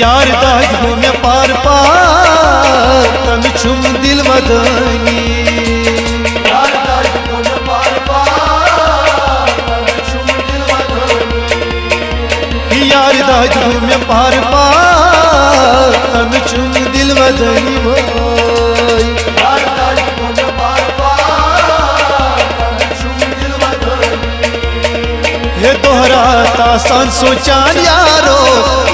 यार दाज हो मैं पार पार तन छुम दिल वदनी यार मैं पार पार तन छुम दिल वदनी भाई। हे दोहराता सान सोचान यारो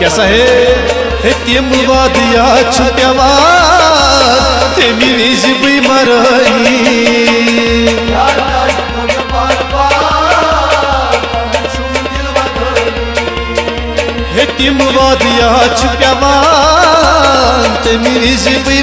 कैसा है? हे तिम वादिया छुप्यावा तेमी विज भी मरनी हे वादिया छुप्यावा तेमी विज भी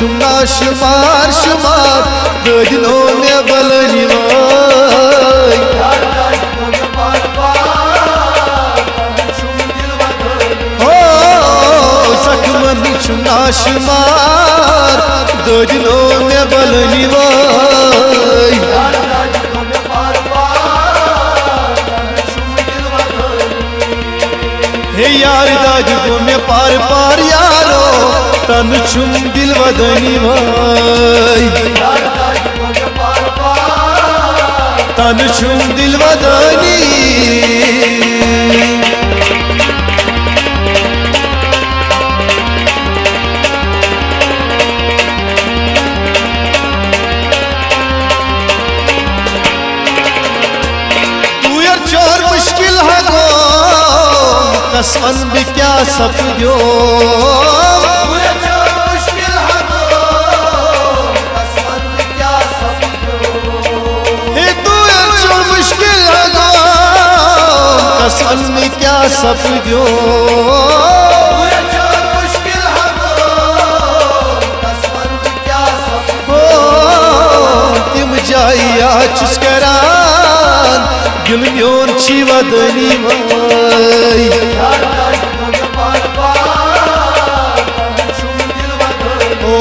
जख्मन चुना शुमार शुमार गजनो में बलनी वाई ओ जख्मन चुना शुमार गजनो में बलनी वाई हे यार दाज को मैं पार पार यारो तन छुम दिल वदनी भाई। तन छुम दिल चोर मुश्किल है गो कसमन भी क्या सपजो हे कसमन क्या सपजो तिम जाइया चुस्करान दिल म्योन छी वदनी ओ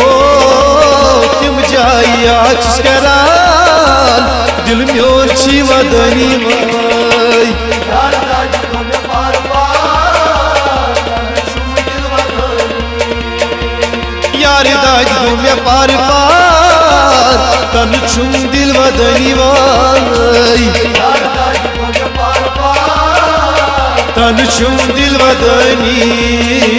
तिम जाइया चुस्करान दिल म्योन छी वदनी दाज दो पार पार तन छुम दिल वदनी तन छुम दिल वदनी।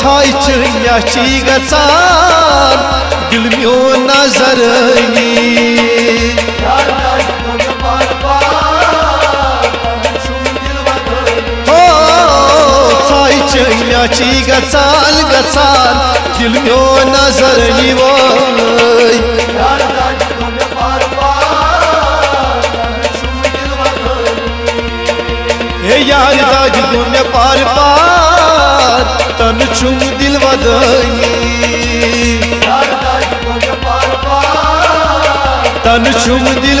Çay çın yaşçı gatsar Gülmüyor nazarını ची गचान गचान दिल म्यो नजरनी वोय हे यार दाज दुनिया पार पार, तन छुम दिल वदनी। तन छुम दिल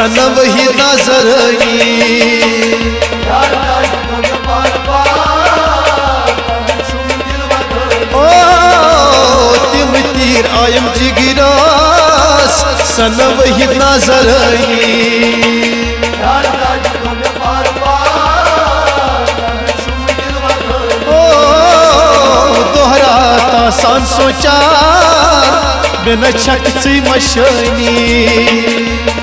जिगिरास सन वही नजरनी ओ, तिम तीर आयम जिगिरास सन वही नजरनी ओ दोहराता सोचा, बिन छक मशनी।